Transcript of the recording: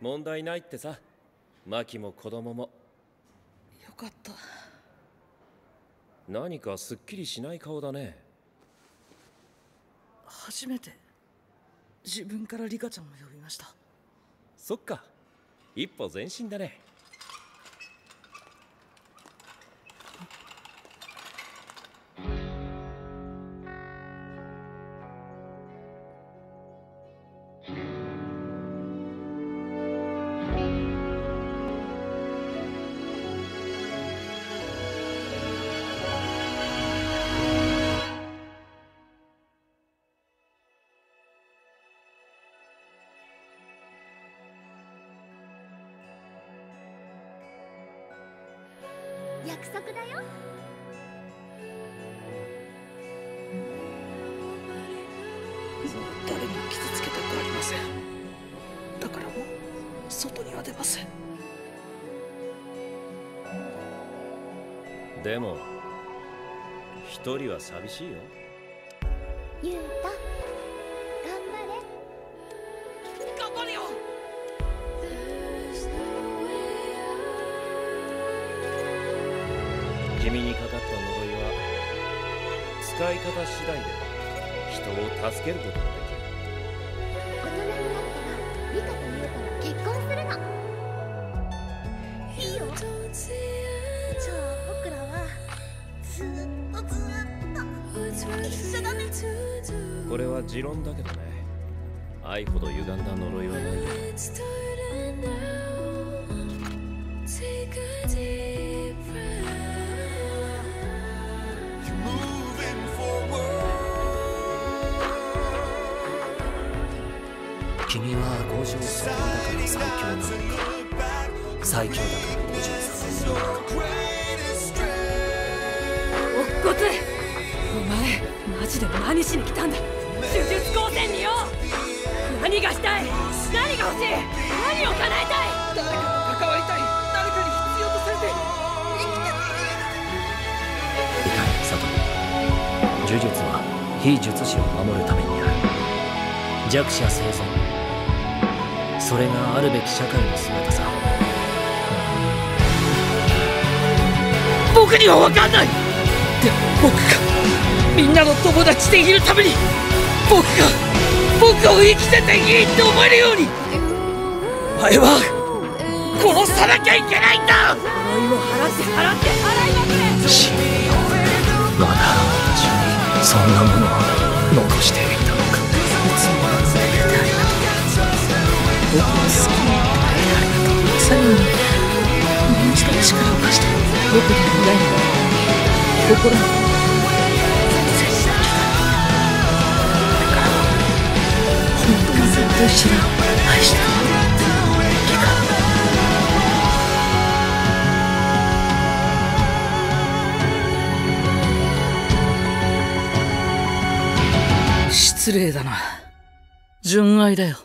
問題ないってさ。マキも子供も。よかった。何かすっきりしない顔だね。初めて自分からリカちゃんを呼びました。そっか。一歩前進だね約束だよ。誰も傷つけたくありません。だからもう外には出ません。でも一人は寂しいよ。ゆうた君にかかった呪いは使い方次第で人を助けることができる。大人になったらリカとゆうたは結婚する。のいいよじゃあ僕らはずっとずっと一緒だねこれは持論だけどね。愛ほど歪んだ呪いはない。よ Take a deep 君は五条悟だから最強なのか最強だから。五条悟なのかおっこつお前マジで何しに来たんだ。呪術高専によ何がしたい。何が欲しい。何を叶えたい。呪術は非術師を守るためにある弱者生存。それがあるべき社会の姿さ。僕には分かんない。でも僕がみんなの友達でいるために僕が僕を生きてていいって思えるように。お前は殺さなきゃいけないんだ。呪いを払って払って。払いまくれそんなものを残していたのかいつもくれてありがとう僕を好きになってくれありがとう最後にもう一度力を貸して僕にはないの心に。接してきただから本当にずっと一緒だ愛してる失礼だな。純愛だよ。